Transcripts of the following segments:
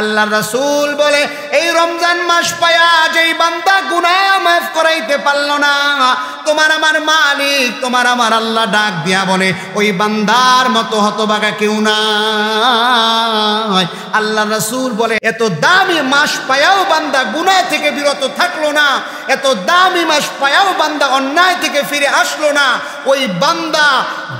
আল্লাহ রাসূল বলে, এই রমজান মাস পায়া যেই বান্দা গুনাহ মাফ করাইতে পারল না, তোমার আমার মালিক, তোমার আমার আল্লাহ ডাক দিয়া বলে, ওই বান্দার মতো হতবাগা কেউ না আল্লাহ রাসূল বলে, এত দামি মাস পায়াও বান্দা গুনাহ থেকে বিরত থাকল না, এত দামি মাস পায়াও বান্দা অন্যায় থেকে ফিরে আসলো না, ওই বান্দা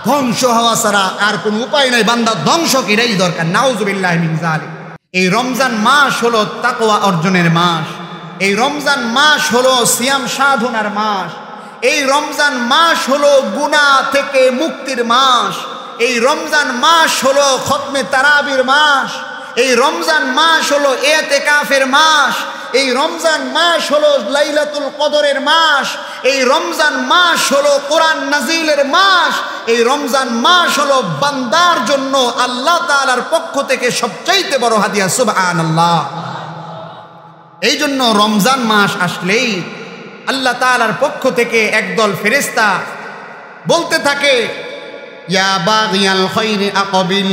ধ্বংস হওয়া ছাড়া আর কোনো উপায় নাই, বান্দা ধ্বংস কিরাই দরকার, নাউজুবিল্লাহ মিন জালিক এই রমজান মাস হলো তাকোয়া অর্জনের মাস। এই রমজান মাস হলো সিয়াম সাধনার মাস। এই রমজান মাস হলো গুনা থেকে মুক্তির মাস। এই রমজান মাস হলো খতমে তারাবির মাস। এই রমজান মাস হলো এতে কাফের মাস। এই রমজান মাস হলো লাইলাতুল কদরের মাস। এই রমজান মাস হলো কোরআন নাজিলের মাস। এই রমজান মাস হলো বান্দার জন্য আল্লাহ তালার পক্ষ থেকে সবচাইতে বড় হাদিয়া, সুবহানাল্লাহ। এই জন্য রমজান মাস আসলেই আল্লাহ তালার পক্ষ থেকে একদল ফেরেশতা বলতে থাকে বাগিয়াল খৈরি আকবিল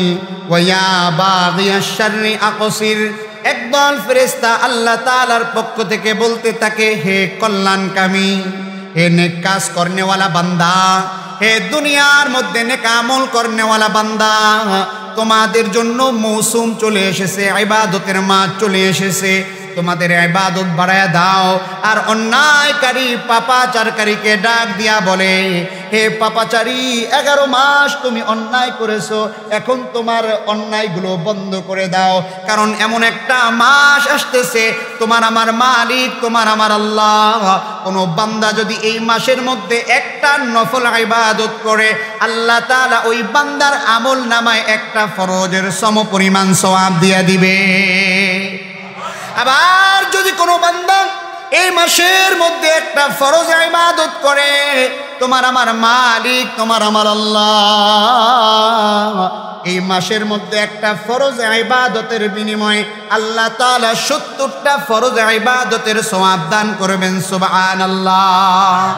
ওয়া ইয়া বাগিয়াশ শাররি আকসির একদল ফেরেশতা আল্লাহ তাআলার পক্ষ থেকে বলতে থাকে, হে কল্যাণকামী, হে নেক কাজ করনেওয়ালা বান্দা, হে দুনিয়ার মধ্যে নেক আমল করনেওয়ালা বান্দা, তোমাদের জন্য মৌসুম চলে এসেছে, ইবাদতের মাস চলে এসেছে তোমাদের ইবাদত বাড়ায় দাও। আর অন্যায়কারী পাপাচারকারীকে ডাক দিয়া বলে, হে পাপাচারী, এগারো মাস তুমি অন্যায় করেছ, এখন তোমার অন্যায়গুলো বন্ধ করে দাও। কারণ এমন একটা মাস আসতেছে, তোমার আমার মালিক, তোমার আমার আল্লাহ। কোনো বান্দা যদি এই মাসের মধ্যে একটা নফল ইবাদত করে, আল্লাহ তালা ওই বান্দার আমল নামায় একটা ফরজের সম পরিমাণ সওয়াব দিয়া দিবে। আবার যদি কোনো বান্দা এই মাসের মধ্যে একটা ফরজ ইবাদত করে তোমার আমার মালিক, তোমার আমার আল্লাহ। এই মাসের মধ্যে একটা ফরজ ইবাদতের বিনিময়ে আল্লাহ তাআলা সত্তরটা ফরজ ইবাদতের সওয়াব দান করবেন, সুবহানাল্লাহ।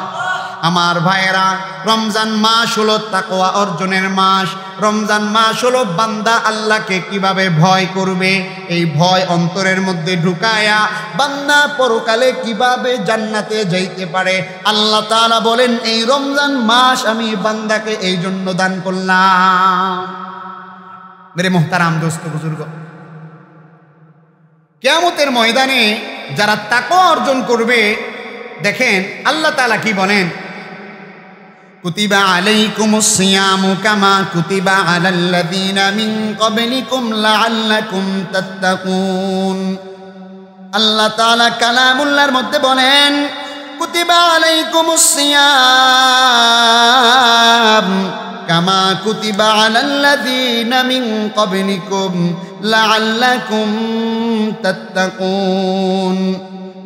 আমার ভাইয়েরা, রমজান মাস হলো তাকওয়া অর্জনের মাস। রমজান মাস হলো বান্দা আল্লাহকে কীভাবে ভয় করবে? এই ভয় অন্তরের মধ্যে ঢুকায়া বান্দা পরকালে কীভাবে জান্নাতে যাইতে পারে? আল্লাহ তাআলা বলেন, এই রমজান মাস আমি বান্দাকে এই জন্য দান করলাম। মেরে মোহতারাম দোস্ত, বুজুর্গ। কেয়ামতের ময়দানে যারা তাকে অর্জন করবে, দেখেন আল্লাহ তালা কি বলেন? কুতিবা আলাইকুম সিয়ামু কামা কুতিবা আলাল্লাযীনা মিন ক্বাবলিকুম লাআল্লাকুম তাত্তাকুন। আল্লাহ তাআলা কালামুল্লাহর মধ্যে বলেন কুতিবা আলাইকুমুস সিয়াম কামা কুতিবা আলাল্লাযীনা মিন ক্বাবলিকুম লাআল্লাকুম তাত্তাকুন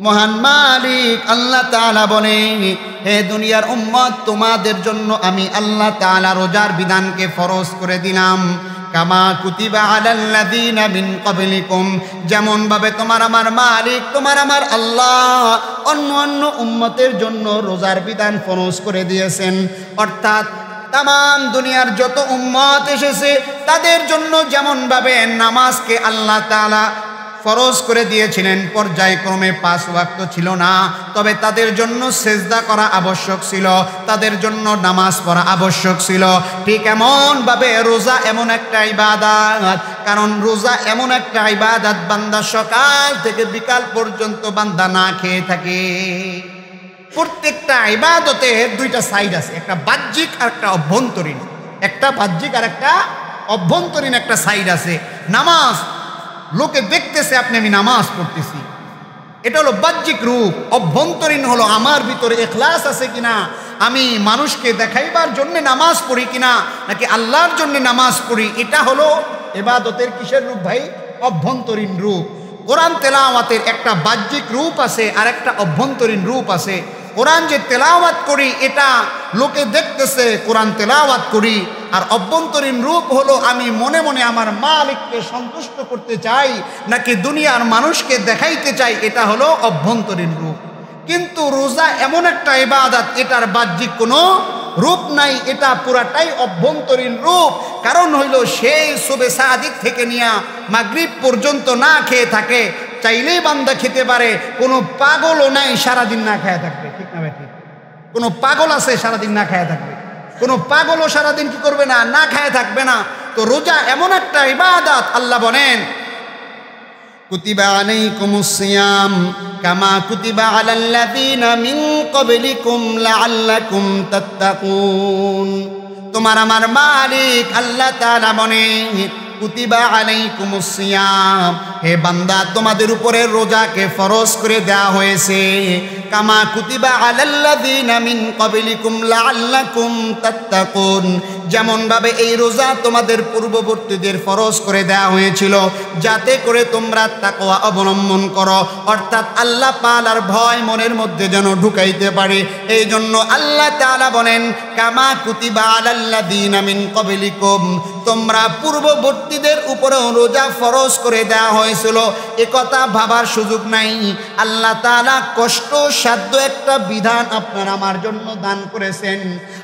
মহান মালিক আল্লাহ তাআলা বলে, হে দুনিয়ার উম্মত, তোমাদের জন্য আমি আল্লাহ তাআলা রোজার বিধানকে ফরজ করে দিলাম। কামা মিন যেমন ভাবে তোমার আমার মালিক, তোমার আমার আল্লাহ অন্য অন্য উম্মতের জন্য রোজার বিধান ফরজ করে দিয়েছেন। অর্থাৎ তাম দুনিয়ার যত উম্মত এসেছে, তাদের জন্য যেমনভাবে নামাজকে আল্লাহ তাআলা ফরজ করে দিয়েছিলেন, পর্যায়ক্রমে পাঁচ ওয়াক্ত ছিল না। তবে তাদের জন্য সেজদা করা আবশ্যক ছিল, তাদের জন্য নামাজ পড়া আবশ্যক ছিল। ঠিক এমনভাবে রোজা এমন একটা ইবাদাত, কারণ রোজা এমন একটা ইবাদাত বান্দা সকাল থেকে বিকাল পর্যন্ত বান্দা না খেয়ে থাকে। প্রত্যেকটা ইবাদতের দুইটা সাইড আছে, একটা বাহ্যিক আর একটা অভ্যন্তরীণ। একটা বাহ্যিক আর একটা অভ্যন্তরীণ একটা সাইড আছে। নামাজ লোকে দেখতেছে আপনি আমি নামাজ পড়তেছি। এটা হলো বাহ্যিক রূপ, অভ্যন্তরীণ হলো আমার ভিতরে এখলাস আছে কিনা, আমি মানুষকে দেখাইবার জন্য নামাজ পড়ি কিনা, নাকি আল্লাহর জন্য নামাজ পড়ি, এটা হলো এবাদতের কিসের রূপ ভাই? অভ্যন্তরীণ রূপ। কোরআন তেলাওয়াতের একটা বাহ্যিক রূপ আছে, আর একটা অভ্যন্তরীণ রূপ আছে। কোরআন যে তেলাওয়াত করি, এটা লোকে দেখতেছে, কোরআন তেলাওয়াত করি, আর অভ্যন্তরীণ রূপ হলো আমি মনে মনে আমার মালিককে সন্তুষ্ট করতে চাই, নাকি দুনিয়ার মানুষকে দেখাইতে চাই, এটা হলো অভ্যন্তরীণ রূপ। কিন্তু রোজা এমন একটা ইবাদত, এটার বাহ্যিক কোনো রূপ নাই, এটা পুরাটাই অভ্যন্তরীণ রূপ। কারণ হইল সেই শুভে সাদিক থেকে নিয়া মাগরিব পর্যন্ত না খেয়ে থাকে, চাইলেই বান্দা খেতে পারে। কোনো পাগলও নাই, সারাদিন না খায় থাকবে, ঠিক না ঠিক কোনো পাগল আছে, সারাদিন না খায় থাকবে। কোনো পাগলও সারাদিন কি করবে না না খায় থাকবে না। তো রোজা এমন একটা ইবাদত, আল্লাহ বলেন কুতিবা الصيام كما কামা কুতিবা الذين من قبلكم لعلكم تتقون তোমার আমার মালিক আল্লাহ তাআলা বনে কুতিবা আলাইকুমুস হে বান্দা, তোমাদের উপরে রোজাকে ফরজ করে দেয়া হয়েছে। কামা কুতিবা আলাল্লাযীনা মিন ক্বাবলিকুম লাআল্লাকুম তাত্তাকুন। যেমন ভাবে এই রোজা তোমাদের পূর্ববর্তীদের ফরজ করে দেয়া হয়েছিল, যাতে করে তোমরা তাকওয়া অবলম্বন করো। অর্থাৎ আল্লাহ পালার ভয় মনের মধ্যে যেন ঢুকাইতে পারে। এই জন্য আল্লাহ তাআলা বলেন, কামা কুতিবা আলাল্লাযীনা মিন ক্বাবলিকুম। তোমরা পূর্ববর্তীদের উপরেও রোজা ফরজ করে দেয়া হয়েছিল। এ কথা ভাবার সুযোগ নাই। আল্লাহ তাআলা কষ্ট সাধ্য একটা বিধান আপনার আমার জন্য দান করেছেন।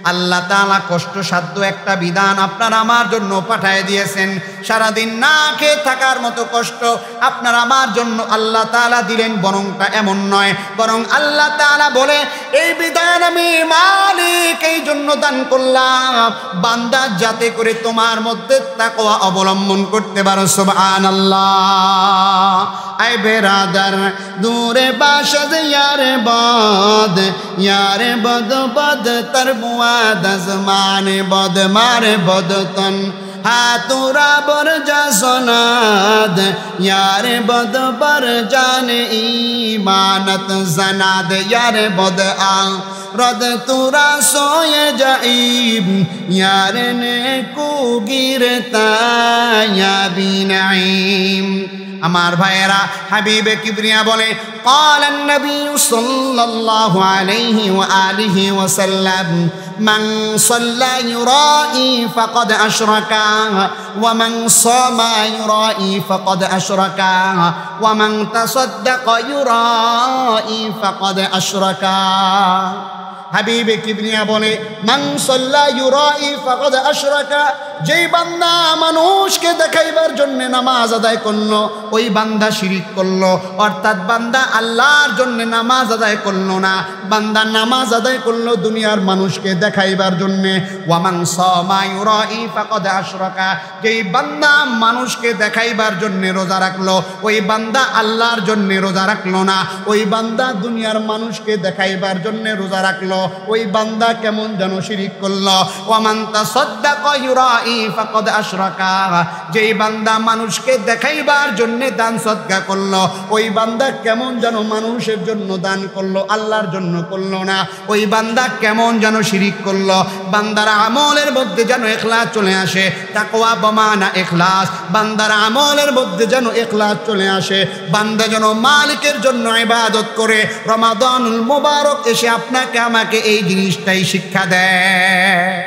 আল্লাহ তাআলা কষ্ট সাধ্য একটা বিধান আপনার আমার জন্য পাঠায় দিয়েছেন। সারাদিন না খেয়ে থাকার মতো কষ্ট আপনার আমার জন্য আল্লাহ তাআলা দিলেন, বরংটা এমন নয়। বরং আল্লাহ তাআলা বলে, এই বিধান আমি মালিক, এই জন্য দান করলাম। বান্দা যাতে করে তোমার মধ্যে তাকওয়া অবলম্বন করতে পারো, সুবহানাল্লাহ। আই বেরাদার, দূরে বাসদ ইয়ারে বদ ইয়ারে বদ বদ, তর বুয়াদ জমানে বদ, মারে বদ তন হাতুরা বর ইয়ারে বদ বর জান ইমানত, জনাদ ইয়ারে বদ আ রদ তুরা সোয়ে যাইব ইয়ার নে কুগিরতা ইয়া বিনাইম। আমার ভাইয়েরা হাবিবে কিবরিয়া বলে قال النبي صلى الله عليه وآله وسلم من صلى يرائي فقد أشرك ومن صام يرائي فقد أشرك ومن تصدق يرائي فقد أشرك হাবিবে কিবনিয়া বলে মাংসল্লা ইউরাই ফাকদ আশরাকা, যেই বান্দা মানুষকে দেখাইবার জন্য নামাজ আদায় করল, ওই বান্দা শিরিক করল। অর্থাৎ বান্দা আল্লাহর জন্য নামাজ আদায় করল না। বান্দা নামাজ আদায় করল দুনিয়ার মানুষকে দেখাইবার জন্য। আশরাকা, যেই বান্দা মানুষকে দেখাইবার জন্য রোজা রাখল, ওই বান্দা আল্লাহর জন্য রোজা রাখল না। ওই বান্দা দুনিয়ার মানুষকে দেখাইবার জন্য রোজা রাখল। ওই বান্দা কেমন যেন শিরিক করল। ওয়ামান্তা সদ্দা কয়ুরাই ফাকদ আশরাকা। যেই বান্দা মানুষকে দেখাইবার জন্য দান সদ্গা করল, ওই বান্দা কেমন যেন মানুষের জন্য দান করল, আল্লাহর জন্য করল না। ওই বান্দা কেমন যেন শিরিক করল, বান্দার আমলের মধ্যে যেন এখলাস চলে আসে। তাকওয়া বমানা এখলাস, বান্দার আমলের মধ্যে যেন এখলাস চলে আসে। বান্দা যেন মালিকের জন্য ইবাদত করে, রমাদানুল মোবারক এসে আপনাকে, আমাকে এই জিনিসটাই শিক্ষা দেয়।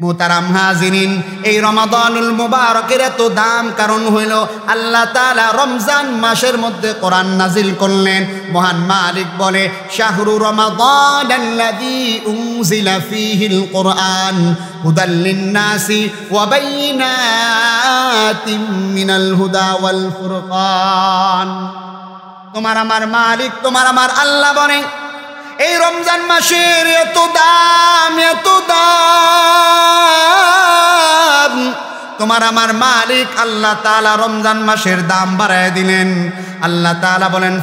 মোতারাম হাজিরিন, এই রমাদানুল মুবারকের এত দাম কারণ হইল আল্লাহ তাআলা রমজান মাসের মধ্যে কোরআন নাজিল করলেন। মহান মালিক বলে, শাহরু রমাদান আল্লাযী কোরআন হুদাল বাইয়িনাতিম মিনাল হুদা ওয়াল ফুরকান। তোমার আমার মালিক, তোমার আমার আল্লাহ বলে এই রমজান মাসের এত দাম এত দাম। তোমার আমার মালিক আল্লাহ তাআলা রমজান মাসের দাম বাড়ায় দিলেন। আল্লাহ তাআলা বলেন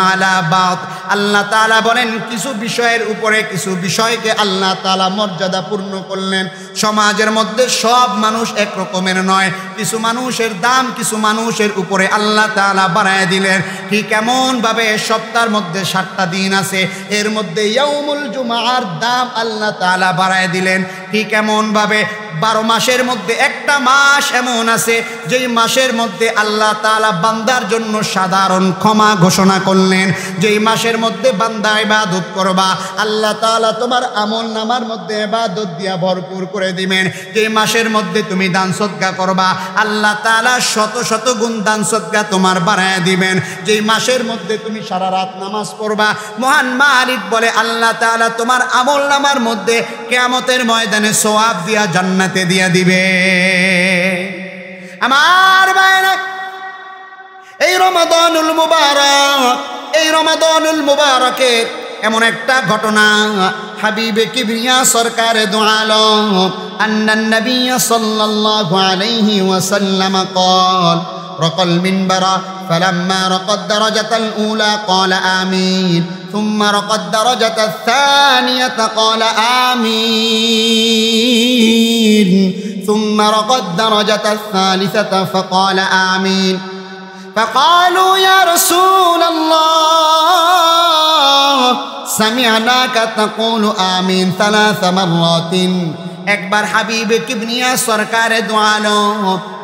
আলা বাত। আল্লাহ তাআলা বলেন, কিছু বিষয়ের উপরে কিছু বিষয়কে আল্লাহ তাআলা মর্যাদা পূর্ণ করলেন। সমাজের মধ্যে সব মানুষ এক রকমের নয়। কিছু মানুষের দাম, কিছু মানুষের উপরে আল্লাহ তাআলা বাড়ায় দিলেন। ঠিক এমন ভাবে সপ্তাহের মধ্যে সাতটা দিন আছে। এর মধ্যে ইয়াউমুল জুমার দাম আল্লাহ তাআলা বাড়ায় দিলেন। ঠিক এমন ভাবে বারো মাসের মধ্যে, একটা মাস এমন আছে যেই মাসের মধ্যে আল্লাহ তালা বান্দার জন্য সাধারণ ক্ষমা ঘোষণা করলেন। যেই মাসের মধ্যে বান্দা ইবাদত করবা, আল্লাহ তালা তোমার আমল নামার মধ্যে ইবাদত দিয়া ভরপুর করে দিবেন। যেই মাসের মধ্যে তুমি দান সৎকা করবা, আল্লাহ তালা শত শত গুণ দান সৎকা তোমার বাড়ায় দিবেন। যেই মাসের মধ্যে তুমি সারা রাত নামাজ পড়বা, মহান মালিক বলে, আল্লাহ তালা তোমার আমল নামার মধ্যে কেয়ামতের ময়দানে সোয়াব দিয়া জান্নাতে জান্নাতে দিয়া দিবে। আমার বাইরে এই রমাদনুল মুবারক, এই রমাদনুল মুবারকের এমন একটা ঘটনা, হাবিবে কিবরিয়া সরকার দোয়াল, আন্নান নবী সাল্লাল্লাহু আলাইহি ওয়াসাল্লাম কল رقى المنبر فلما رقى الدرجة الأولى قال آمين ثم رقى الدرجة الثانية قال آمين ثم رقى الدرجة الثالثة فقال آمين. فقالوا يا رسول الله سمعناك تقول آمين ثلاث مرات. একবার হাবিবে কিবনিয়া সরকারে দোয়ালো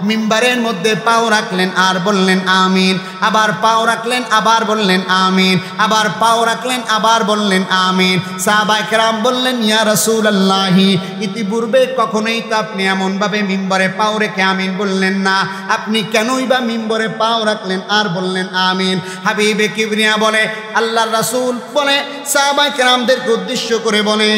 মিম্বারের মধ্যে পাও রাখলেন আর বললেন আমিন আবার পাও রাখলেন আবার বললেন আমিন আবার পাও রাখলেন আবার বললেন আমিন সাহবাইকরাম বললেন ইয়া রসুল আল্লাহি ইতিপূর্বে কখনোই তো আপনি এমনভাবে মিম্বরে পাও রেখে আমিন বললেন না আপনি কেনই বা মিম্বরে পাও রাখলেন আর বললেন আমিন হাবিবে কিবরিয়া বলে আল্লাহ রসুল বলে সাহবাইকরামদেরকে উদ্দেশ্য করে বলে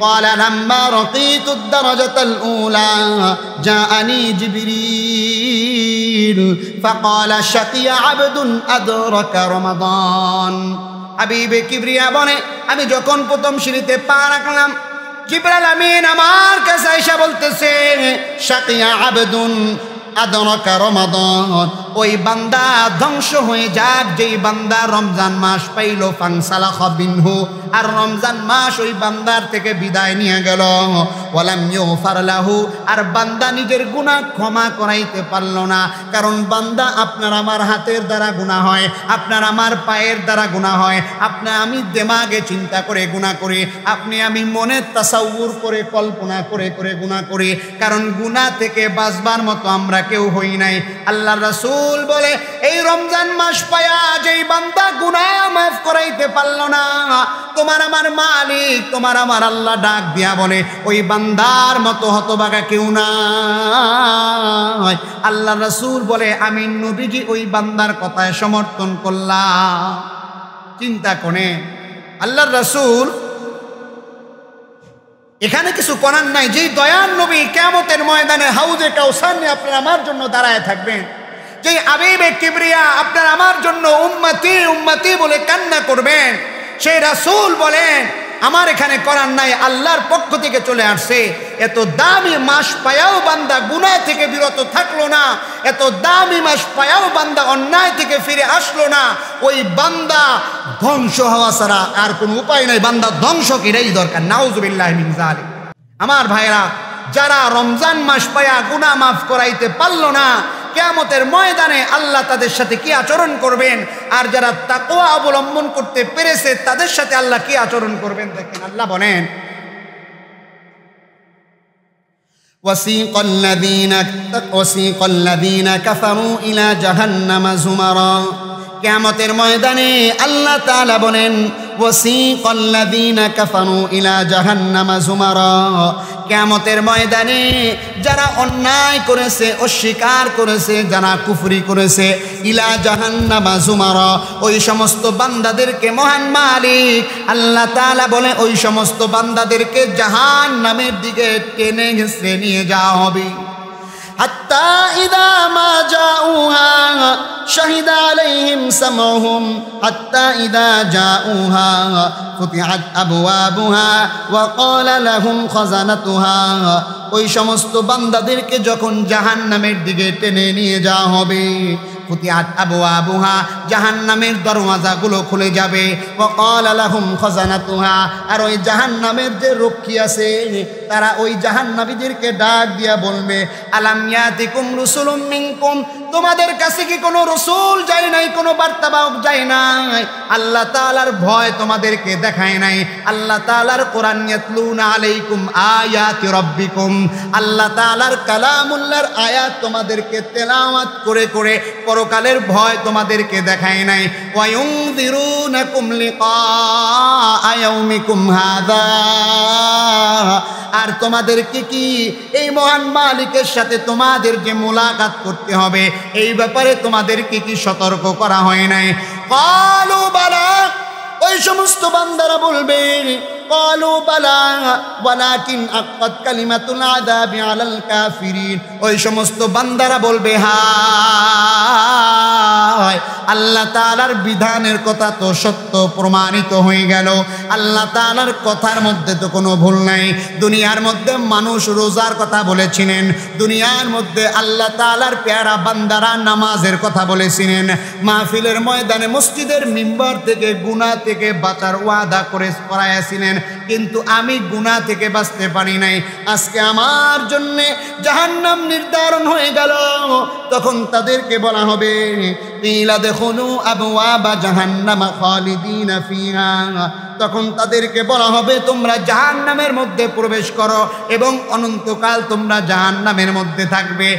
قال لما رقيت الدرجة الأولى جاءني جبريل فقال شقي عبد أدرك رمضان হাবিবে কিবরিয়া বলে আমি যখন প্রথম সিঁড়িতে পা রাখলাম জিব্রাল আমিন আমার কাছে আইসা বলতেছে শাকিয়া আবেদুন ওই বান্দা ধ্বংস হয়ে যাক, যেই বান্দা রমজান মাস পাইল ফাংসালা আর রমজান মাস ওই বান্দার থেকে বিদায় নিয়ে গেল। ফারলাহু আর বান্দা নিজের গুনাহ ক্ষমা করাইতে পারল না। কারণ বান্দা, আপনার আমার হাতের দ্বারা গুণা হয়, আপনার আমার পায়ের দ্বারা গুণা হয়। আপনার আমি দেমাগে চিন্তা করে গুণা করি, আপনি আমি মনে তাসাউর করে, কল্পনা করে করে গুণা করি। কারণ গুণা থেকে বাঁচবার মতো আমরা কেউ হই নাই। আল্লাহ রাসূল বলে, এই রমজান মাস পায়া যেই বান্দা গুনাহ মাফ করাইতে পারল না, তোমার আমার মালিক, তোমার আমার আল্লাহ ডাক দিয়া বলে, ওই বান্দার মতো হতবাগা কেউ না আল্লাহ রাসূল বলে, আমি নবীজি ওই বান্দার কথায় সমর্থন করলাম। চিন্তা করে আল্লাহ রাসূল এখানে কিছু করার নাই। যেই দয়ান নবী কেমতের ময়দানে হাউজে কাউসার নিয়ে আপনার আমার জন্য দাঁড়ায় থাকবেন। যেই আবিবে কিবরিয়া আপনার আমার জন্য উম্মতি উম্মতি বলে কান্না করবেন। সেই রাসুল বলেন আমার এখানে করার নাই, আল্লাহর পক্ষ থেকে চলে আসছে। এত দামি মাস পায়াও বান্দা গুনাহ থেকে বিরত থাকল না। এত দামি মাস পায়াও বান্দা অন্যায় থেকে ফিরে আসলো না। ওই বান্দা ধ্বংস হওয়া ছাড়া আর কোনো উপায় নাই। বান্দা ধ্বংস কিরাই দরকার। নাউজুবিল্লাহ মিন জালিক আমার ভাইরা যারা রমজান মাস পায়া গুনাহ মাফ করাইতে পারল না কেয়ামতের ময়দানে আল্লাহ তাদের সাথে কি আচরণ করবেন আর যারা তাকোয়া অবলম্বন করতে পেরেছে তাদের সাথে আল্লাহ কি আচরণ করবেন দেখেন আল্লাহ বলেন وسيق الذين وسيق الذين كفروا إلى جهنم زمرا কেয়ামতের ময়দানে আল্লাহ তাআলা বলেন কেয়ামতের ময়দানে যারা অন্যায় করেছে, অস্বীকার করেছে, যারা কুফরি করেছে, ইলা জাহান্নামা যুমারা। ওই সমস্ত বান্দাদেরকে মহান মালিক আল্লাহ তাআলা বলে, ওই সমস্ত বান্দাদেরকে জাহান নামের দিকে টেনে নিয়ে যাওয়া হবে। حتى إذا ما جاءوها شهد عليهم سمعهم. حتى إذا جاءوها فتحت أبوابها وقال لهم خزنتها. ওই সমস্ত বান্দাদেরকে যখন জাহান নামের দিকে টেনে নিয়ে যাওয়া হবে দরওয়াজাগুলো খুলে যাবে। আলাহুম খজানাতুহা, আর ওই যে রক্ষী আছে, তারা ওই জাহান ডাক দিয়া বলবে আলামিয়াতিকুম রুসুলুম মিনকুম? তোমাদের কাছে কি কোনো রসুল যায় নাই, কোনো বার্তাবাহক যায় নাই? আল্লাহ তাআলার ভয় তোমাদেরকে দেখায় নাই। আল্লাহ তাআলার কোরআন আলাইকুম আয়াতি রাব্বিকুম। আল্লাহ তাআলার কালামুল্লাহর আয়াত তোমাদেরকে তেলাওয়াত করে করে পরকালের ভয় তোমাদেরকে দেখায় নাই। ওয়ায়ুনযিরুনাকুম লিকা ইয়াউমিকুম হাযা আর তোমাদেরকে কি এই মহান মালিকের সাথে তোমাদের যে মোলাকাত করতে হবে? এই ব্যাপারে তোমাদেরকে কি সতর্ক করা হয় নাই? কালু বালা, ওই সমস্ত বান্দারা বলবে قالوا بلى ولكن حقت كلمة العذاب على الكافرين ওই সমস্ত বান্দারা বলবে হায় আল্লাহ তাআলার বিধানের কথা তো সত্য প্রমাণিত হয়ে গেল আল্লাহ তাআলার কথার মধ্যে তো কোনো ভুল নাই দুনিয়ার মধ্যে মানুষ রোজার কথা বলেছিলেন দুনিয়ার মধ্যে আল্লাহ তাআলার পেয়ারা বান্দারা নামাজের কথা বলেছিলেন মাহফিলের ময়দানে মসজিদের মিম্বার থেকে গুনাহ থেকে বাঁচার ওয়াদা করে করাইয়াছিলেন কিন্তু আমি গুনাহ থেকে বাঁচতে পারি নাই। আজকে আমার জন্যে জাহান্নাম নির্ধারণ হয়ে গেল। তখন তাদেরকে বলা হবে ইলা দেখুনু আবওয়াবা জাহান্নামা তখন তাদেরকে বলা হবে, তোমরা জাহান্নামের মধ্যে প্রবেশ করো এবং অনন্তকাল তোমরা জাহান্নামের মধ্যে থাকবে।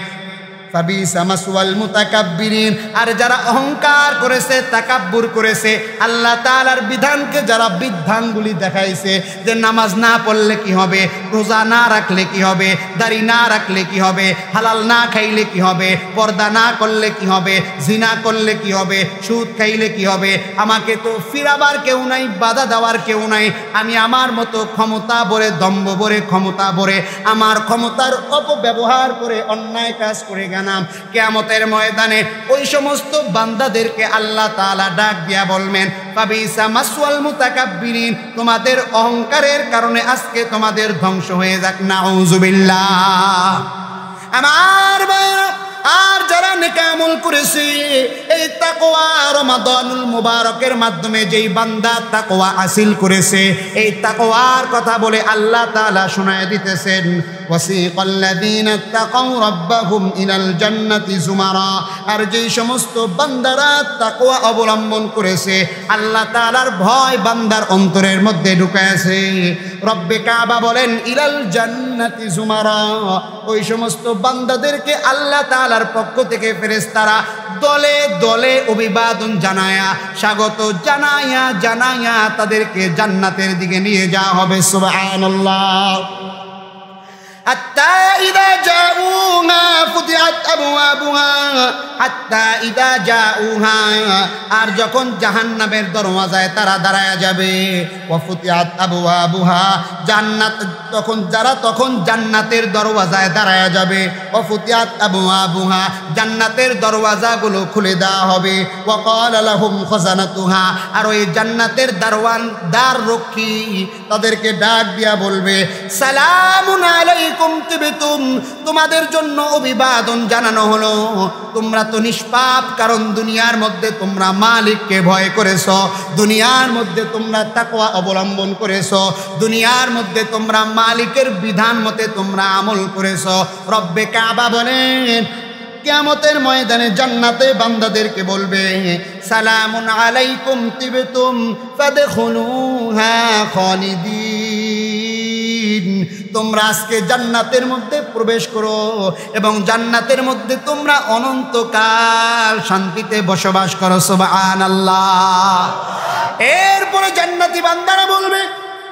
আর যারা অহংকার করেছে, তাকাব্বুর করেছে, আল্লাহ তাআলার বিধানকে যারা বিধানগুলি দেখাইছে, যে নামাজ না পড়লে কি হবে, রোজা না রাখলে কি হবে, দাড়ি না রাখলে কি হবে, হালাল না খাইলে কি হবে, পর্দা না করলে কি হবে, জিনা করলে কি হবে, সুদ খাইলে কি হবে, আমাকে তো ফিরাবার কেউ নাই, বাধা দেওয়ার কেউ নাই, আমি আমার মতো ক্ষমতা বরে দম্ভ বরে ক্ষমতা বরে আমার ক্ষমতার অপব্যবহার করে, অন্যায় কাজ করে গেলাম কেয়ামতের ময়দানে ওই সমস্ত বান্দাদেরকে আল্লাহ তাআলা ডাক দিয়া বলবেন পাবিসা মাসওয়াল মুতাকাব্বিরিন, তোমাদের অহংকারের কারণে আজকে তোমাদের ধ্বংস হয়ে যাক না আমার ভাইরা আর যারা নেকামল করেছে, এই তাকোয়া রমাদানুল মুবারকের মাধ্যমে যেই বান্দা তাকোয়া হাসিল করেছে, এই তাকোয়ার কথা বলে আল্লাহ তাআলা শোনায় দিতেছেন আর যেই সমস্ত বান্দারা তাকওয়া অবলম্বন করেছে, আল্লাহ তাআলার ভয় বান্দার অন্তরের মধ্যে ঢুকায়ছে রব্বে কাবা বলেন, ইলাল জান্নাতি জুমারা ওই সমস্ত বান্দাদেরকে আল্লাহ তাআলার পক্ষ থেকে ফেরেস্তারা দলে দলে অভিবাদন জানায়া, স্বাগত জানায়া জানায়া তাদেরকে জান্নাতের দিকে নিয়ে যাওয়া হবে। সুবহানাল্লাহ। حتى إذا جاءوها فتحت أبوابها حتى إذا جاءوها আর যখন জাহান্নামের দরওয়াজায় তারা দাঁড়ায় যাবে ওয়াফুতিয়াত আবওয়াবুহা জান্নাত তখন যারা তখন জান্নাতের দরওয়াজায় দাঁড়ায় যাবে ওয়াফুতিয়াত আবওয়াবুহা জান্নাতের দরওয়াজাগুলো খুলে দেওয়া হবে ওয়াকাল লাহুম খাজানাতুহা আর ওই জান্নাতের দারওয়ান দ্বার রক্ষী তাদেরকে ডাক দিয়া বলবে সালামুন আলাইকুম তোমাদের জন্য অভিবাদন জানানো হলো। তোমরা তো নিষ্পাপ, কারণ দুনিয়ার মধ্যে তোমরা মালিককে ভয় করেছ। দুনিয়ার মধ্যে তোমরা তাকওয়া অবলম্বন করেছ। দুনিয়ার মধ্যে তোমরা মালিকের বিধান মতে তোমরা আমল করেছ। রব্বে কাবা বলেন কেয়ামতের ময়দানে জান্নাতে বান্দাদেরকে বলবে, সালামুন আলাইকুম তিবতুম ফাদখুলুহা খালিদিন। তোমরা আজকে জান্নাতের মধ্যে প্রবেশ করো এবং জান্নাতের মধ্যে তোমরা অনন্তকাল শান্তিতে বসবাস করো, সুবহানাল্লাহ। এরপরে জান্নাতি বান্দারা বলবে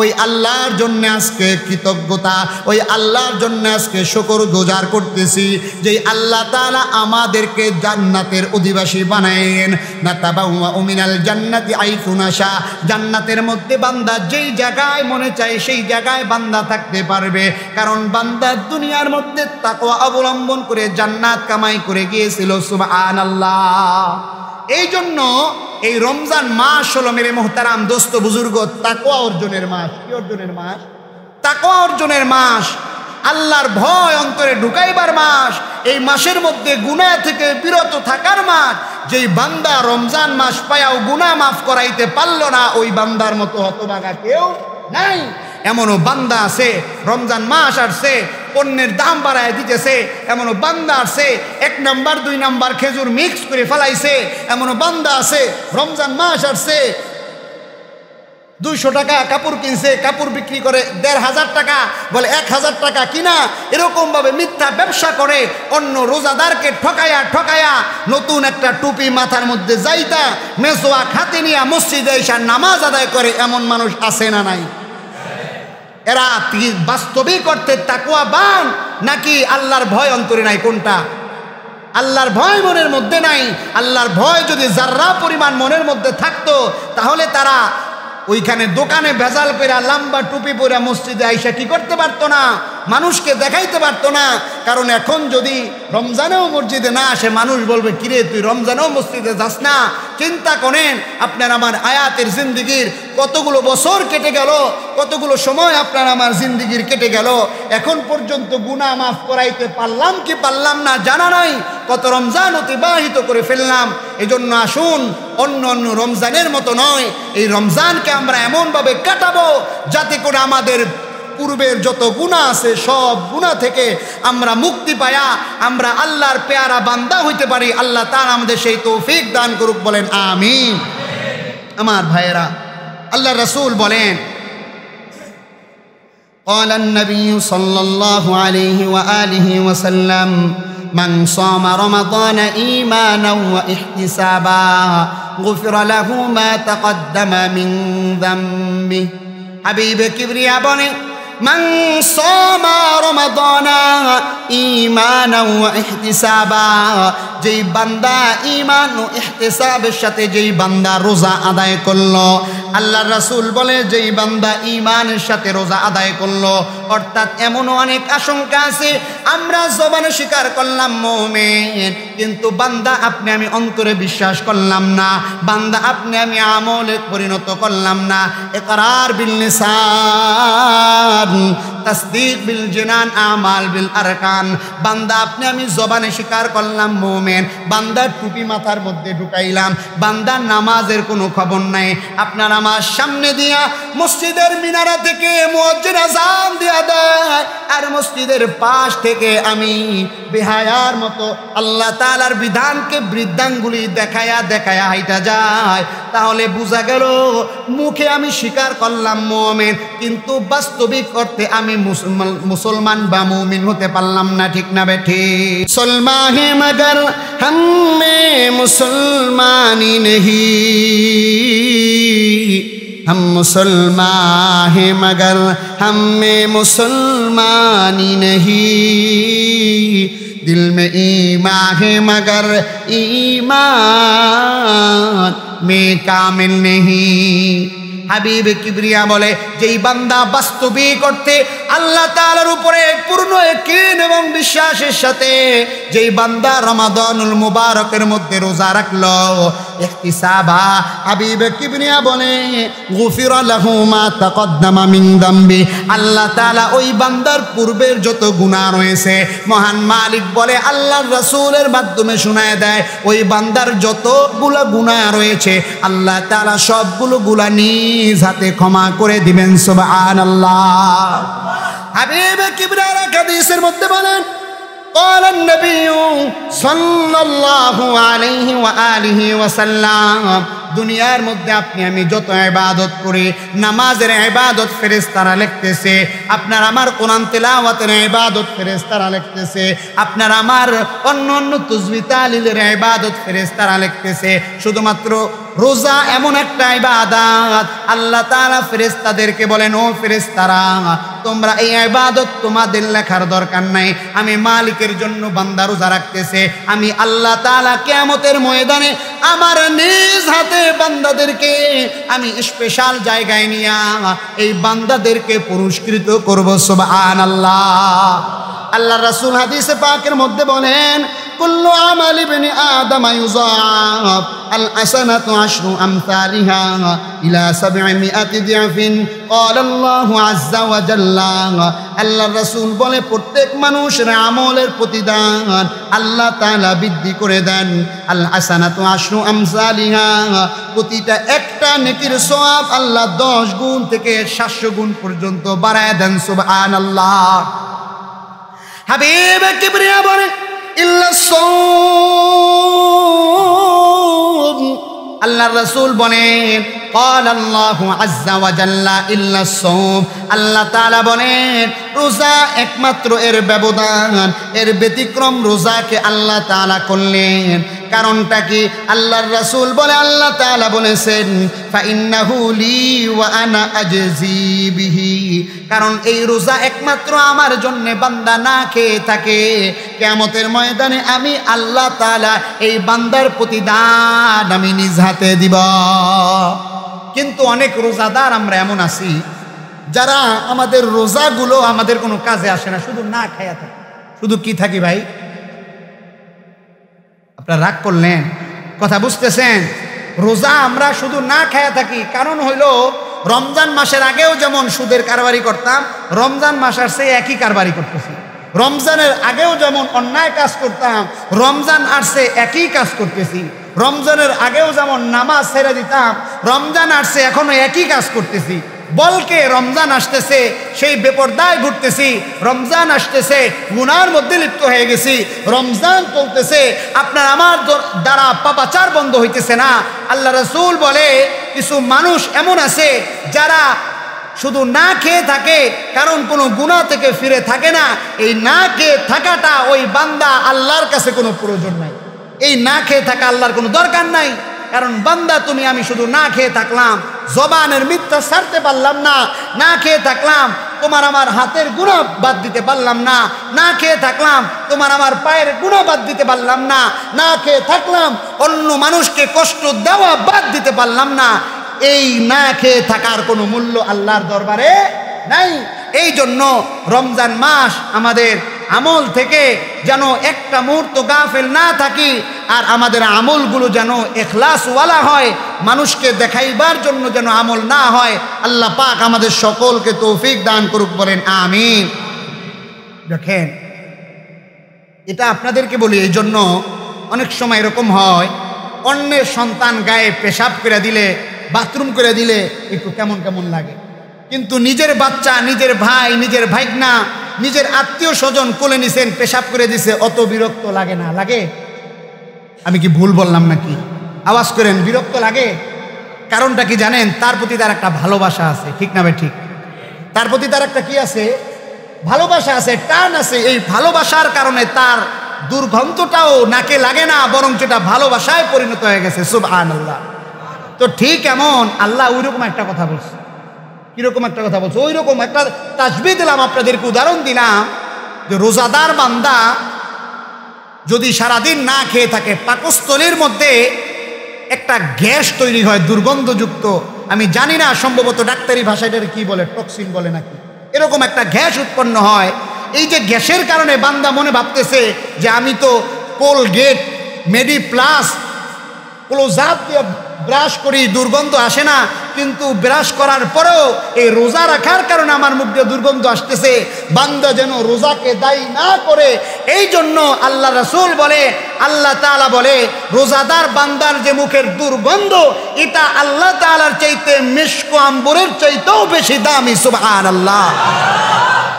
ওই আল্লাহর জন্য আজকে কৃতজ্ঞতা, ওই আল্লাহর জন্য আজকে শুকর গুজার করতেছি যে আল্লাহ তাআলা আমাদেরকে জান্নাতের অধিবাসী বানায়েন না তাবাউয়া উমিনাল জান্নাতি আইফুনাশা, জান্নাতের মধ্যে বান্দা যেই জায়গায় মনে চায় সেই জায়গায় বান্দা থাকতে পারবে। কারণ বান্দা দুনিয়ার মধ্যে তাকওয়া অবলম্বন করে জান্নাত কামাই করে গিয়েছিল, সুবহানাল্লাহ। এই জন্য এই রমজান মাস হলো মেরে মোহতারাম দোস্ত বুজুর্গ তাকোয়া অর্জনের মাস। কি অর্জনের মাস? তাকোয়া অর্জনের মাস। আল্লাহর ভয় অন্তরে ঢুকাইবার মাস। এই মাসের মধ্যে গুনাহ থেকে বিরত থাকার মাস। যেই বান্দা রমজান মাস পায়াও গুনাহ মাফ করাইতে পারল না, ওই বান্দার মতো হতবাগা কেউ নাই। এমনও বান্দা আছে, রমজান মাস আসছে পণ্যের দাম বাড়ায় দিতেছে, এমনও বান্দা আছে, এক নাম্বার, দুই নাম্বার খেজুর মিক্স করে ফেলাইছে, এমনও বান্দা আছে, রমজান মাস আসছে, দুইশো টাকা কাপড় কিনছে, কাপড় বিক্রি করে দেড় হাজার টাকা, বলে এক হাজার টাকা কিনা, এরকমভাবে মিথ্যা ব্যবসা করে, অন্য রোজাদারকে ঠকায়া ঠকায়া, নতুন একটা টুপি মাথার মধ্যে যাইতা মেসোয়া খাতে নিয়ে মসজিদে এসে নামাজ আদায় করে, এমন মানুষ আছে না নাই? এরা বাস্তবিক অর্থে তাকুয়া বান নাকি আল্লাহর ভয় অন্তরে নাই কোনটা? আল্লাহর ভয় মনের মধ্যে নাই। আল্লাহর ভয় যদি যার্রা পরিমাণ মনের মধ্যে থাকতো, তাহলে তারা ওইখানে দোকানে ভেজাল করে লম্বা টুপি পরে মসজিদে আইসা কি করতে পারতো না? মানুষকে দেখাইতে পারতো না। কারণ এখন যদি রমজানেও মসজিদে না আসে, মানুষ বলবে, কিরে, তুই রমজানেও মসজিদে যাস না? চিন্তা করেন, আপনার আমার আয়াতের জিন্দিগির কতগুলো বছর কেটে গেল, কতগুলো সময় আপনার আমার জিন্দিগির কেটে গেল। এখন পর্যন্ত গুণা মাফ করাইতে পারলাম কি পারলাম না, জানা নাই। কত রমজান অতিবাহিত করে ফেললাম। এজন্য আসুন, অন্য অন্য রমজানের মতো নয়, এই রমজানকে আমরা এমনভাবে কাটাবো, যাতে করে আমাদের পূর্বের যত গুণা আছে সব গুণা থেকে আমরা মুক্তি পায়া আমরা আল্লাহর পেয়ারা বান্দা হইতে পারি আল্লাহ তার আমাদের সেই তৌফিক দান করুক বলেন আমিন আমার ভাইয়েরা আল্লাহ রসুল বলেন قال النبي صلى الله عليه وآله وسلم من صام رمضان إيمانا واحتسابا غفر له ما تقدم من ذنبه حبيب كبرياء بني من صام رمضان إيمانا واحتسابا যেই বান্দা ইমান ও ইহতেসাবের সাথে যেই বান্দা রোজা আদায় করলো আল্লাহ রাসূল বলে যেই বান্দা ইমানের সাথে রোজা আদায় করলো অর্থাৎ এমনও অনেক আশঙ্কা আছে আমরা জবানে স্বীকার করলাম মোমেন কিন্তু বান্দা আপনি আমি অন্তরে বিশ্বাস করলাম না বান্দা আপনি আমি আমলে পরিণত করলাম না একরার বিল তাসদিক বিল জিনান, আমাল বিল আরকান। বান্দা, আপনি আমি জবানে স্বীকার করলাম, মোমেন। বান্দার টুপি মাথার মধ্যে ঢুকাইলাম। বান্দার নামাজের কোনো খবর নাই। আপনার আমার সামনে দিয়া মসজিদের মিনারা থেকে মুয়াজ্জিন আজান দিয়া দেয়। আর মসজিদের পাশ থেকে আমি বেহায়ার মতো আল্লাহ তাআলার বিধানকে বৃদ্ধাঙ্গুলি দেখায়া দেখায়া হাইটা যায়। তাহলে বোঝা গেল, মুখে আমি স্বীকার করলাম মোমেন, কিন্তু বাস্তবিক করতে আমি মুসলমান বা মুমিন হতে পারলাম না, ঠিক না বেঠি সলমা হে মগর হমে মুসলমানি নেহি। हम मुसलमान हैं मगर हम में मुसलमानी नहीं। दिल में ईमान है मगर ईमान में कामिल नहीं। হাবিব কিবরিয়া বলে, যেই বান্দা বাস্তবিক করতে আল্লাহ তাআলার উপরে পূর্ণ একিন এবং বিশ্বাসের সাথে যেই বান্দা রমাদানুল মুবারকের মধ্যে রোজা রাখল ইহতিসাবা হাবিব কিবরিয়া বলে, গুফির লাহু মা তাকদ্দামা মিন আল্লাহ তাআলা ওই বান্দার পূর্বের যত গুনাহ রয়েছে, মহান মালিক বলে, আল্লাহর রাসূলের মাধ্যমে শোনায় দেয়, ওই বান্দার যতগুলো গুনাহ রয়েছে, আল্লাহ তাআলা সবগুলো গুলা নিয়ে নিজ হাতে ক্ষমা করে দিবেন সুবহান আল্লাহ হাবিব কিবরার হাদিসের মধ্যে বলেন قال النبي صلى الله عليه وآله وسلم দুনিয়ার মধ্যে আপনি, আমি যত ইবাদত করি, নামাজের ইবাদত ফেরেশতারা লিখতেছে, আপনার আমার কোরআন তেলাওয়াতের ইবাদত ফেরেশতারা লিখতেছে, আপনার আমার অন্য অন্য তুজবি তালিলের ইবাদত ফেরেশতারা লিখতেছে, শুধুমাত্র রোজা এমন একটা ইবাদত, আল্লাহ তাআলা ফেরেশতাদেরকে বলেন, ও ফেরেশতারা, তোমরা এই ইবাদত তোমাদের লেখার দরকার নাই, আমি মালিকের জন্য বান্দা রোজা রাখতেছে, আমি আল্লাহ তাআলা কিয়ামতের ময়দানে আমার নিজ হাতে বান্দাদেরকে আমি স্পেশাল জায়গায় নিয়ে এই বান্দাদেরকে পুরস্কৃত করব সব আন সুবহানাল্লাহ। আল্লাহ রাসুল হাদিসে পাকের মধ্যে বলেন, কুল্লু আমাল ইবনি আদম ইউযাব আল আসানাতু আশরু আমসালিহা ইলা 700 দিআফিন। ক্বালা আল্লাহু আজ্জা ওয়া আল্লাহ রাসূল বলে, প্রত্যেক মানুষের আমলের প্রতিদান আল্লাহ তাআলা বৃদ্ধি করে দেন। আল আসানাতু আশরু আমসালিহা, প্রতিটা একটা নেকির সওয়াব আল্লাহ 10 গুণ থেকে 700 গুণ পর্যন্ত বাড়ায় দেন, সুবহানাল্লাহ। হাবিব কিবরিয়া বলে আল্লাহ রসুল বলেন আল্লাহ তালা বলেন রোজা একমাত্র এর ব্যবধান, এর ব্যতিক্রম রোজাকে আল্লাহ তালা করলেন। কারণটা কি? আল্লাহর রাসূল বলে, আল্লাহ তাআলা বলেছেন, ফাইন্নাহু লি ওয়া কারণ এই রোজা একমাত্র আমার জন্য বান্দা না খেয়ে থাকে। কিয়ামতের ময়দানে আমি আল্লাহ তাআলা এই বান্দার প্রতি প্রতিদান আমি নিজ হাতে দিব। কিন্তু অনেক রোজাদার আমরা এমন আছি, যারা আমাদের রোজাগুলো আমাদের কোনো কাজে আসে না, শুধু না খাইয়া থাকে। শুধু কি থাকি ভাই? আপনারা রাগ করলেন, কথা বুঝতেছেন। রোজা আমরা শুধু না খাইয়া থাকি, কারণ হইল রমজান মাসের আগেও যেমন সুদের কারবারি করতাম, রমজান মাসের সে একই কারবারি করতেছি। রমজানের আগেও যেমন অন্যায় কাজ করতাম, রমজান আসছে একই কাজ করতেছি। রমজানের আগেও যেমন নামাজ ছেড়ে দিতাম, রমজান আসছে এখনও একই কাজ করতেছি। বলকে রমজান আসতেছে, সেই বেপরদায় ঘুরতেছি রমজান আসতেছে, গুনার মধ্যে লিপ্ত হয়ে গেছি, রমজান চলতেছে, আপনার আমার দ্বারা পাপাচার বন্ধ হইতেছে না। আল্লাহ রসুল বলে, কিছু মানুষ এমন আছে যারা শুধু না খেয়ে থাকে, কারণ কোনো গুণা থেকে ফিরে থাকে না। এই না খেয়ে থাকাটা ওই বান্দা আল্লাহর কাছে কোনো প্রয়োজন নাই। এই না খেয়ে থাকা আল্লাহর কোনো দরকার নাই। কারণ বান্দা তুমি, আমি শুধু না খেয়ে থাকলাম। জবানের মিথ্যা ছাড়তে পারলাম না। না খেয়ে থাকলাম, তোমার আমার হাতের গুণা বাদ দিতে পারলাম না। না খেয়ে থাকলাম, তোমার আমার পায়ের গুণা বাদ দিতে পারলাম না। না খেয়ে থাকলাম, অন্য মানুষকে কষ্ট দেওয়া বাদ দিতে পারলাম না। এই না খেয়ে থাকার কোনো মূল্য আল্লাহর দরবারে নাই। এই জন্য রমজান মাস আমাদের আমল থেকে যেন একটা মুহূর্ত গাফেল না থাকি আর আমাদের আমলগুলো যেন এখলাসওয়ালা হয়, মানুষকে দেখাইবার জন্য যেন আমল না হয়, আল্লাহ পাক আমাদের সকলকে তৌফিক দান করুক, বলেন আমিন। দেখেন, এটা আপনাদেরকে বলি এই জন্য অনেক সময় এরকম হয়, অন্যের সন্তান গায়ে পেশাব করে দিলে, বাথরুম করে দিলে একটু কেমন কেমন লাগে। কিন্তু নিজের বাচ্চা, নিজের ভাই, নিজের ভাইগনা নিজের আত্মীয় স্বজন কোলে নিছেন, পেশাব করে দিছে, অত বিরক্ত লাগে না। লাগে? আমি কি ভুল বললাম নাকি? আওয়াজ করেন, বিরক্ত লাগে? কারণটা কি জানেন? তার প্রতি তার একটা ভালোবাসা আছে, ঠিক না ভাই? ঠিক। তার প্রতি তার একটা কি আছে? ভালোবাসা আছে, টান আছে। এই ভালোবাসার কারণে তার দুর্গন্ধটাও নাকে লাগে না বরং যেটা ভালোবাসায় পরিণত হয়ে গেছে। সুব আল্লাহ তো ঠিক এমন, আল্লাহ ওই রকম একটা কথা বলছে। কীরকম একটা কথা বলছে? ওই রকম একটা তাজবি দিলাম আপনাদেরকে, উদাহরণ দিলাম যে রোজাদার বান্দা যদি সারাদিন না খেয়ে থাকে, পাকস্থলীর মধ্যে একটা গ্যাস তৈরি হয়, দুর্গন্ধযুক্ত। আমি জানি না সম্ভবত ডাক্তারি ভাষাটার কি বলে, টক্সিন বলে নাকি। এরকম একটা গ্যাস উৎপন্ন হয়। এই যে গ্যাসের কারণে বান্দা মনে ভাবতেছে যে আমি তো কোলগেট মেডি প্লাস ক্লোজাপ দিয়ে ব্রাশ করি, দুর্গন্ধ আসে না, কিন্তু ব্রাশ করার পরেও এই রোজা রাখার কারণে আমার মুখ দিয়ে দুর্গন্ধ আসতেছে। বান্দা যেন রোজাকে দায়ী না করে, এই জন্য আল্লাহ রসুল বলে, আল্লাহ তালা বলে, রোজাদার বান্দার যে মুখের দুর্গন্ধ, এটা আল্লাহ তালার চাইতে মিষ্ক আম্বরের চাইতেও বেশি দামি সুবহান আল্লাহ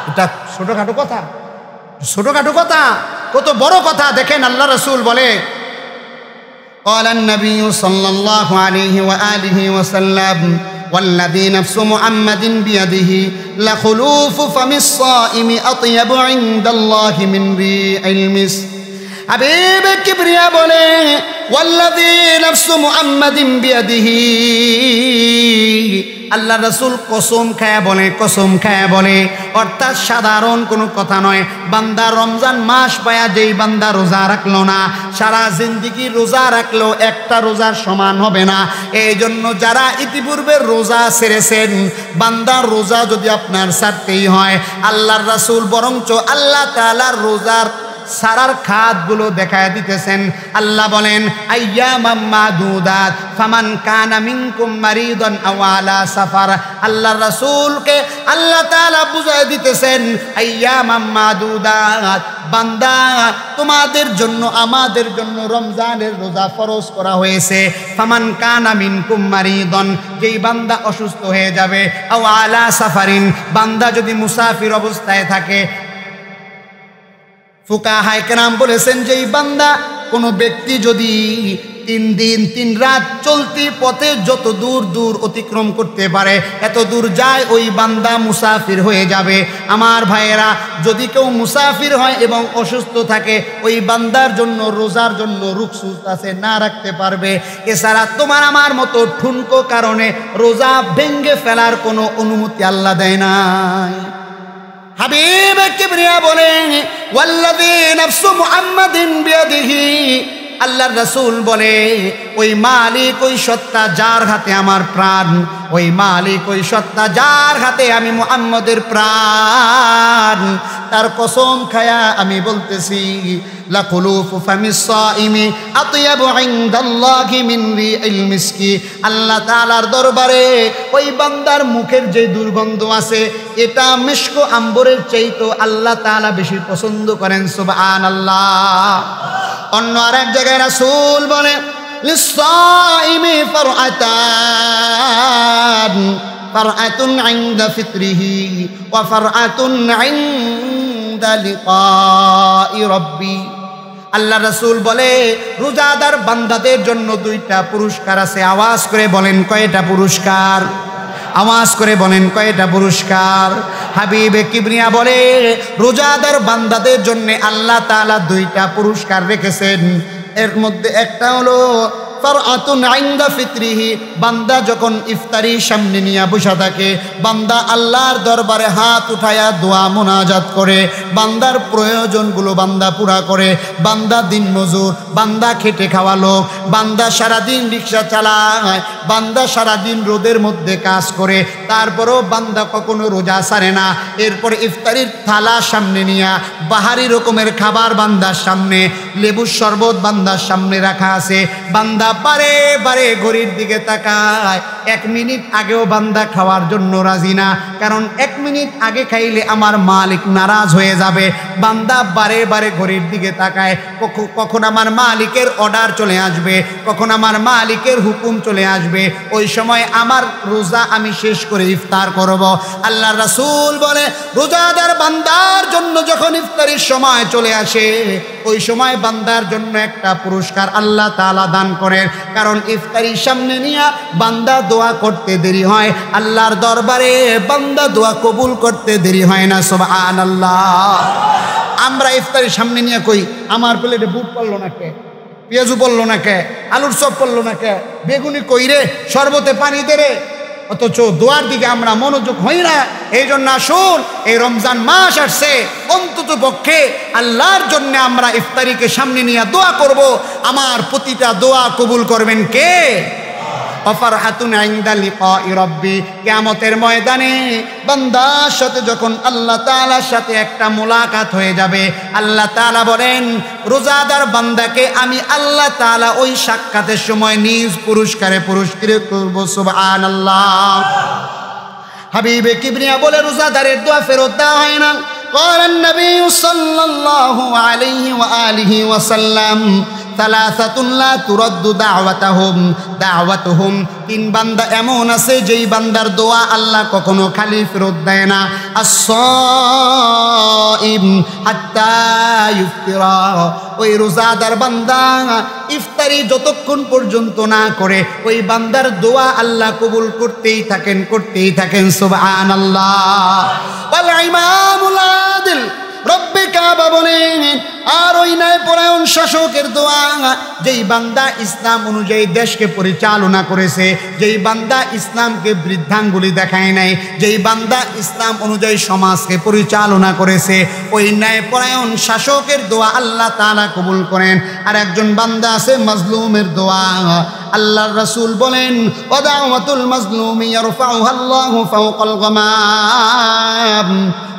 এটা ছোটখাটো কথা ছোটখাটো কথা, কত বড় কথা, দেখেন আল্লাহ রসুল বলে قال النبي صلى الله عليه وآله وسلم والذي نفس محمد بيده لخلوف فم الصائم أطيب عند الله من ريح المسك حبيب كبريا বলে ওয়াল্লাদি নাফসু মুহাম্মাদিন বিয়াদিহি। আল্লাহ রসুল কসম খায়া বলে, কসম খায় বলে, অর্থাৎ সাধারণ কোনো কথা নয়। বান্দা রমজান মাস পায়া যেই বান্দা রোজা রাখল না, সারা জিন্দিগি রোজা রাখল একটা রোজার সমান হবে না। এই জন্য যারা ইতিপূর্বে রোজা সেরেছেন বান্দার রোজা যদি আপনার ছাড়তেই হয়, আল্লাহর রাসুল বরঞ্চ আল্লাহ তালার রোজার সারার খাতগুলো দেখায় দিতেছেন। আল্লাহ বলেন আইয়া মাম্মা দুদাত ফামান কানা মিনকুম মারিদান আও সাফার। আল্লাহ রাসূলকে আল্লাহ তাআলা বুঝায় দিতেছেন আইয়া মাম্মা বান্দা, তোমাদের জন্য, আমাদের জন্য রমজানের রোজা ফরজ করা হয়েছে। ফামান কানা মিনকুম মারিদন, যেই বান্দা অসুস্থ হয়ে যাবে, আও সাফারিন। বান্দা যদি মুসাফির অবস্থায় থাকে ফুকা হায়কেরাম বলেছেন যে এই বান্দা, কোনো ব্যক্তি যদি তিন দিন, তিন রাত চলতি পথে যত দূর দূর অতিক্রম করতে পারে, এত দূর যায় ওই বান্দা মুসাফির হয়ে যাবে। আমার ভাইয়েরা, যদি কেউ মুসাফির হয় এবং অসুস্থ থাকে, ওই বান্দার জন্য, রোজার জন্য রুকসুস আছে, না রাখতে পারবে। এছাড়া তোমার আমার মতো ঠুনকো কারণে রোজা ভেঙ্গে ফেলার কোনো অনুমতি আল্লাহ দেয় নাই। হাবিব কিবরিয়া বলেন ওয়াল্লাযী নাফসু মুহাম্মাদিন বিয়াদিহি আল্লাহর রাসূল বলে, ওই মালিক, ওই সত্তা যার হাতে আমার প্রাণ, ওই মালিক, ওই সত্তা যার হাতে আমি মুহাম্মদের প্রাণ, তার কসম খায়া আমি বলতেছি মিসকি। আল্লাহ তাআলার দরবারে ওই বান্দার মুখের যে দুর্গন্ধ আছে, এটা মিশকো আম্বরের চাইতো আল্লাহ তাআলা বেশি পছন্দ করেন, সুবহানাল্লাহ। অন্য আর এক জায়গায় রাসূল বলে আল্লাহ রসুল বলে, রোজাদার বান্দাদের জন্য দুইটা পুরস্কার আছে। আওয়াজ করে বলেন, কয়টা পুরস্কার? আওয়াজ করে বলেন, কয়টা পুরস্কার? হাবিবে কিবরিয়া বলে, রোজাদার বান্দাদের জন্য আল্লাহ তাআলা দুইটা পুরস্কার রেখেছেন। এর মধ্যে একটা হলো বান্দা যখন ইফতারি সামনে নিয়ে বসে থাকে, বান্দা আল্লাহর দরবারে হাত উঠায়া দোয়া মোনাজাত করে, বান্দার প্রয়োজনগুলো বান্দা পুরা করে, বান্দা দিন মজুর, বান্দা খেটে খাওয়া লোক, বান্দা সারাদিন রিক্সা চালায়, বান্দা সারাদিন রোদের মধ্যে কাজ করে, তারপরেও বান্দা কখনো রোজা সারে না। এরপর ইফতারির থালা সামনে নিয়ে, বাহারি রকমের খাবার বান্দার সামনে, লেবুর শরবত বান্দার সামনে রাখা আছে, বান্দা বারে বারে ঘড়ির দিকে তাকায়। এক মিনিট আগেও বান্দা খাওয়ার জন্য রাজি না, কারণ এক মিনিট আগে খাইলে আমার মালিক নারাজ হয়ে যাবে। বান্দা বারে বারে ঘড়ির দিকে তাকায়, কখ- কখন আমার মালিকের অর্ডার চলে আসবে, কখন আমার মালিকের হুকুম চলে আসবে, ওই সময় আমার রোজা আমি শেষ করে ইফতার করব। আল্লাহ রাসূল বলে, রোজাদার বান্দার জন্য যখন ইফতারির সময় চলে আসে, ওই সময় বান্দার জন্য একটা পুরস্কার আল্লাহ তাআলা দান করেন কারণ ইফতারির সামনে নিয়ে বান্দা দোয়া করতে দেরি হয়। আল্লাহর দরবারে বান্দা দোয়া কবুল করতে দেরি হয় না। সুবহানাল্লাহ। আমরা ইফতারির সামনে নিয়ে কই, আমার প্লেটে বুট পড়ল না কে? পেঁয়াজু পড়ল না কে? আলুর চপ পড়ল না কে? বেগুনি কইরে শরবতে পানি দে রে। অথচ দোয়ার দিকে আমরা মনোযোগ হই না। এই জন্য আসুন, এই রমজান মাস আসছে। অন্তত পক্ষে আল্লাহর জন্য আমরা ইফতারিকে সামনে নিয়ে দোয়া করব। আমার প্রতিটা দোয়া কবুল করবেন কে? অফার হাতুন রব্বি কেয়ামতের ময়দানে বান্দার সাথে যখন আল্লাহ তাআলার সাথে একটা মোলাকাত হয়ে যাবে আল্লাহ তাআলা বলেন রোজাদার বান্দাকে আমি আল্লাহ তাআলা ওই সাক্ষাতের সময় নিজ পুরস্কারে পুরস্কৃত করব সুবহানাল্লাহ হাবিবে কিবরিয়া বলে রোজাদারের দোয়া ফেরত দেওয়া হয় না قال النبي صلى الله عليه وآله وسلم তিন বান্দা এমন আছে যেই বান্দার দোয়া আল্লাহ কখনো খালি ফেরত দেয় না। ওই রোজাদার বান্দা ইফতারি যতক্ষণ পর্যন্ত না করে, ওই বান্দার দোয়া আল্লাহ কবুল করতেই থাকেন করতেই থাকেন ইমামুল আদিল, রব্বে কাবা বলেন আর ওই ন্যায় পরায়ণ শাসকের দোয়া, যেই বান্দা ইসলাম অনুযায়ী দেশকে পরিচালনা করেছে, যেই বান্দা ইসলামকে বৃদ্ধাঙ্গুলি দেখায় নাই, যেই বান্দা ইসলাম অনুযায়ী সমাজকে পরিচালনা করেছে, ওই ন্যায় পরায়ণ শাসকের দোয়া আল্লাহ তাআলা কবুল করেন। আর একজন বান্দা আছে মাজলুমের দোয়া আল্লাহর রাসূল বলেন ওয়াদাওয়াতুল মাজলুমি ইয়ারফাউহা আল্লাহু ফাওকাল গামাম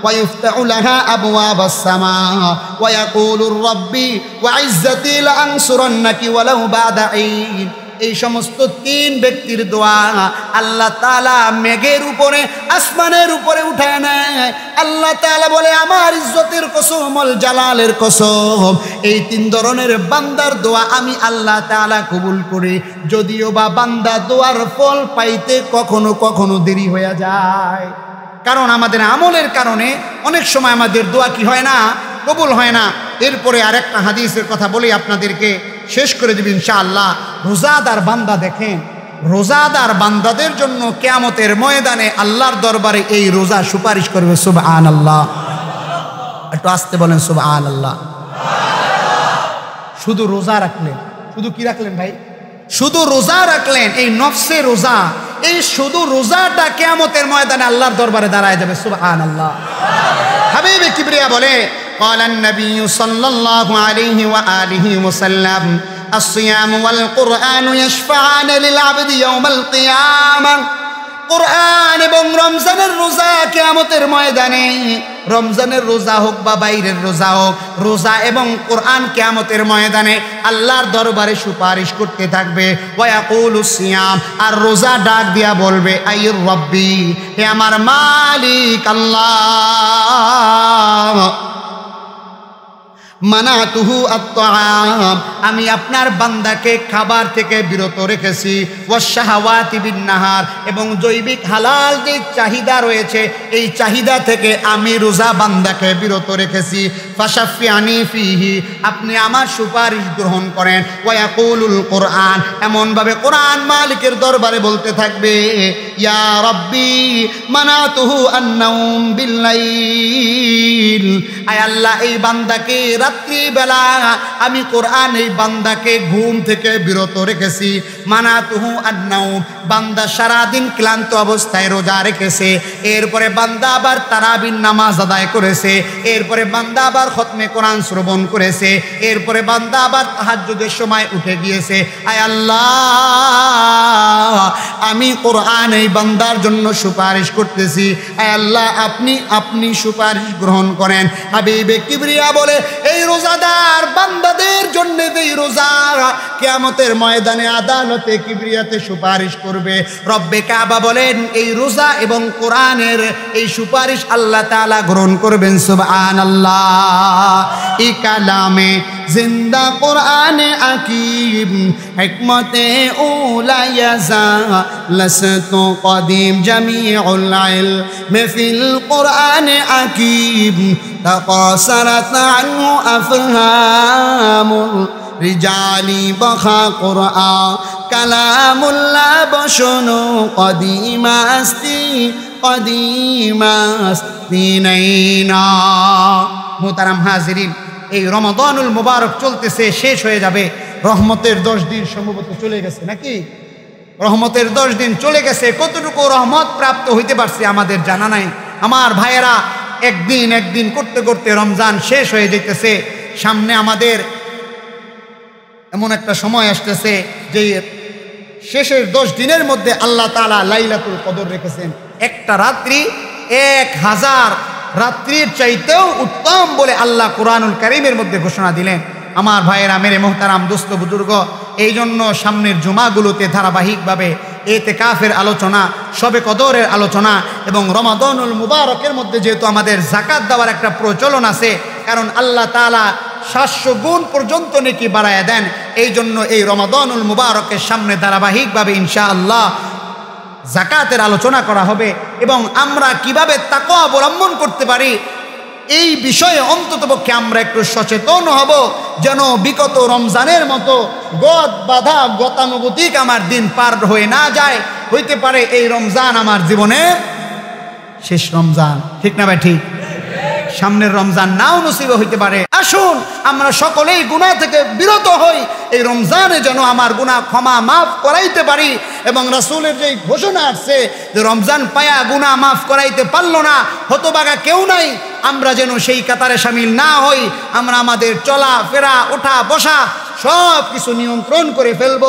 ويفتح لها أبواب السماء ويقول الرب وعزتي لأنصرنك ولو بعد عين এই সমস্ত তিন ব্যক্তির দোয়া আল্লাহ তালা মেঘের উপরে, আসমানের উপরে উঠায় নেয়। আল্লাহ তালা বলে, আমার ইজ্জতের কসম জালালের কসম। এই তিন ধরনের বান্দার দোয়া আমি আল্লাহ তালা কবুল করি। যদিও বা বান্দা দোয়ার ফল পাইতে কখনো কখনো দেরি হয়ে যায়। কারণ আমাদের আমলের কারণে অনেক সময় আমাদের দোয়া কি হয় না, কবুল হয় না। এরপরে আরেকটা হাদিসের কথা বলি আপনাদেরকে। শেষ করে দেবেন ইনশাআল্লাহ। রোজাদার বান্দা দেখেন, রোজাদার বান্দাদের জন্য কেয়ামতের ময়দানে আল্লাহর দরবারে এই রোজা সুপারিশ করবে সুব আন আল্লাহ একটু আসতে বলেন সুব আন আল্লাহ শুধু রোজা রাখলেন। শুধু কি রাখলেন ভাই? শুধু রোজা রাখলেন, এই নফসে রোজা। এই শুধু রোজাটা কেয়ামতের ময়দানে আল্লাহর দরবারে দাঁড়ায় যাবে সুবহান আল্লাহ হাবিবে কিবরিয়া বলে قال النبي صلى الله عليه وآله وسلم الصيام والقرآن يشفعان للعبد يوم القيامة কোরআন এবং রমজানের রোজা কেয়ামতের ময়দানে রমজানের রোজা হোক বা বাইরের রোজা হোক রোজা এবং কোরআন কেয়ামতের ময়দানে আল্লাহর দরবারে সুপারিশ করতে থাকবে ওয়াকুল সিয়াম আর রোজা ডাক দিয়া বলবে আইর রব্বি হে আমার মালিক আল্লাহ মানাতুহু আমি আপনার বান্দাকে খাবার থেকে বিরত রেখেছি। ওয়াশাহাওয়াতি বিন্নাহার এবং জৈবিক হালাল যে চাহিদা রয়েছে, এই চাহিদা থেকে আমি রোজা বান্দাকে বিরত রেখেছি। আপনি আমার সুপারিশ গ্রহণ করেন। ওয়াকুলুল কোরআন, এমনভাবে কোরআন মালিকের দরবারে বলতে থাকবে ইয়া রব্বি মানাতুহু আন্নাউম বিল্লাইল। আয় আল্লাহ, এই বান্দাকে রাত্রিবেলা আমি কোরআন এই বান্দাকে ঘুম থেকে বিরত রেখেছি। মানা তুহু আন্নাউ বান্দা সারাদিন ক্লান্ত অবস্থায় রোজা রেখেছে। এরপরে বান্দা আবার তারাবিন নামাজ আদায় করেছে। এরপরে বান্দা আবার খতমে কোরআন শ্রবণ করেছে। এরপরে বান্দা আবার তাহাজ্জুদের সময় উঠে গিয়েছে। আয় আল্লাহ, আমি কোরআন এই বান্দার জন্য সুপারিশ করতেছি। আল্লাহ, আপনি আপনি সুপারিশ গ্রহণ করেন। হাবিবে কিবরিয়া বলে, এই রোজাদার বান্দাদের জন্য এই রোজা কেয়ামতের ময়দানে আদালতে কিবরিয়াতে সুপারিশ করবে। রব্বে কাবা বলেন, এই রোজা এবং কোরআনের এই সুপারিশ আল্লাহ তাআলা গ্রহণ করবেন, সুবহানাল্লাহ। এই কালামে জিন্দা কোরআনে আকিম হিকমতে উলা ইয়াজা লসতু কদিম জামিউল ইলম ফিল কোরআনে আকিম تقاصرت عنه أفهام الرجال بخا قرآن كلام الله بشنو قديم أستي قديم أستي نينا মোতারাম হাজিরিন এই রমাদানুল মুবারক চলতেছে, শেষ হয়ে যাবে। রহমতের দশ দিন সম্ভবত চলে গেছে নাকি? রহমতের দশ দিন চলে গেছে, কতটুকু রহমত প্রাপ্ত হইতে পারছে আমাদের জানা নাই। আমার ভাইয়েরা, একদিন একদিন করতে করতে রমজান শেষ হয়ে যেতেছে সামনে আমাদের এমন একটা সময় আসতেছে যে শেষের দশ দিনের মধ্যে আল্লাহ তালা লাইলাতুল কদর রেখেছেন। একটা রাত্রি এক হাজার রাত্রির চাইতেও উত্তম বলে আল্লাহ কোরআনুল করিমের মধ্যে ঘোষণা দিলেন। আমার ভাইয়েরা, মেরে মোহতারাম দোস্ত বুজুর্গ এই জন্য সামনের জুমাগুলোতে ধারাবাহিকভাবে এতে কাফের আলোচনা, সবে কদরের আলোচনা এবং রমাদনুল মুবারকের মধ্যে যেহেতু আমাদের জাকাত দেওয়ার একটা প্রচলন আছে, কারণ আল্লাহ তালা সাতশো গুণ পর্যন্ত নাকি বাড়ায় দেন এই জন্য এই রমাদনুল মুবারকের সামনে ধারাবাহিকভাবে ইনশা আল্লাহ জাকাতের আলোচনা করা হবে এবং আমরা কীভাবে তাকে অবলম্বন করতে পারি, এই বিষয়ে অন্ততপক্ষে আমরা একটু সচেতন হব যেন বিগত রমজানের মতো গদ বাধা গতানুগতিক আমার দিন পার হয়ে না যায়। হইতে পারে এই রমজান আমার জীবনের শেষ রমজান। ঠিক না ভাই, ঠিক? সামনের রমজান নাও নসিবে হইতে পারে। আসুন, আমরা সকলেই গুণা থেকে বিরত হই। এই রমজানে যেন আমার গুণা ক্ষমা মাফ করাইতে পারি এবং রাসুলের যে ঘোষণা আসছে যে রমজান পায়া গুণা মাফ করাইতে পারল না, হতবাগা কেউ নাই। আমরা যেন সেই কাতারে সামিল না হই, আমরা আমাদের চলা ফেরা ওঠা বসা সব কিছু নিয়ন্ত্রণ করে ফেলব।